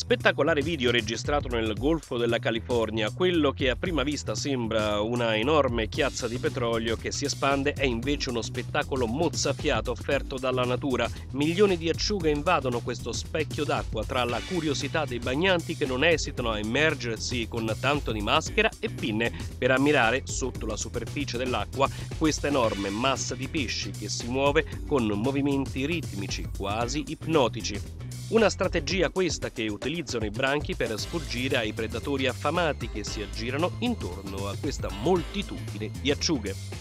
Spettacolare video registrato nel Golfo della California, quello che a prima vista sembra una enorme chiazza di petrolio che si espande è invece uno spettacolo mozzafiato offerto dalla natura. Milioni di acciughe invadono questo specchio d'acqua tra la curiosità dei bagnanti che non esitano a immergersi con tanto di maschera e pinne per ammirare sotto la superficie dell'acqua questa enorme massa di pesci che si muove con movimenti ritmici quasi ipnotici. Una strategia questa che utilizzano i branchi per sfuggire ai predatori affamati che si aggirano intorno a questa moltitudine di acciughe.